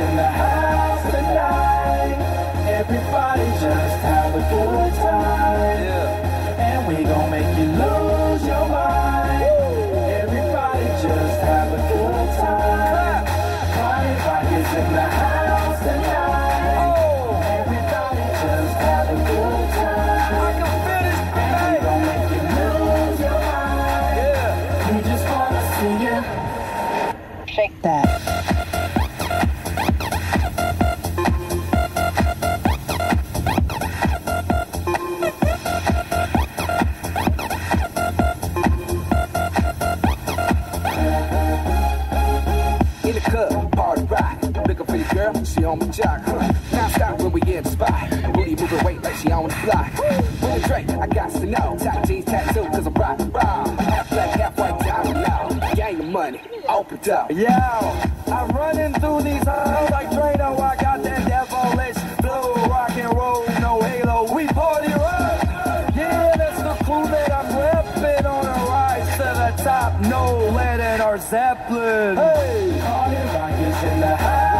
in the house. She on my jock. Now stop when we in the spot. Booty moving weight like she on the block. With a drink, I got to know. Top jeans tattoo, cause I'm rock, raw. Half black, half white, diamond now. Gang of money, open up. Yo, I'm running through these halls like Drano. I got that devilish flow, rock and roll, no halo. We party rock. Yeah, that's the clue that I'm repping on a rise to the top. No lead in our Zeppelin. Hey, party rock is in the house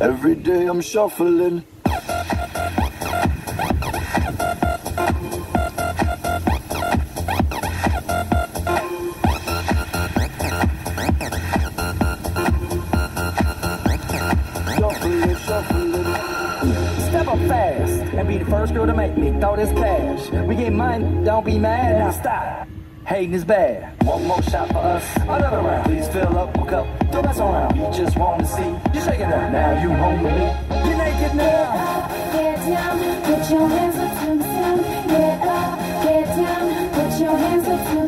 Every day I'm shuffling. Fast and be the first girl to make me throw this cash. We get money, don't be mad. Now stop. Hating is bad. One more shot for us, another round. Please fill up a cup, don't mess around. We just want to see you shaking up. Now you home with me. You're naked now. Get down, put your hands up to the sound. Get up, get down, put your hands up to the sound.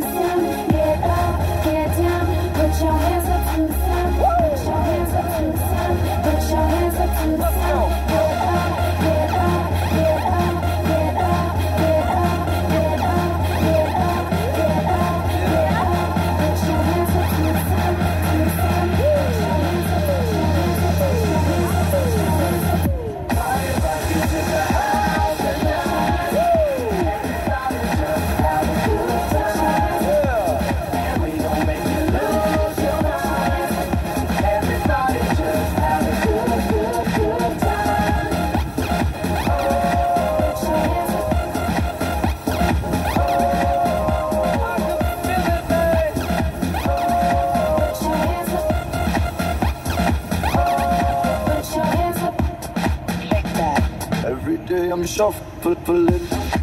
Soft, Berlin.